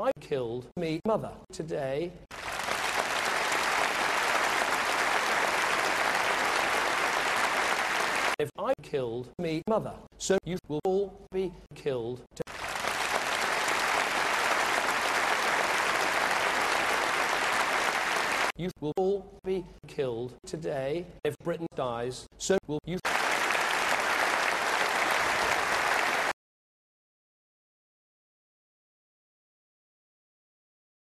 I killed me mother today, if I killed me mother, so you will all be killed. today. you will all be killed today if Britain dies, so will you.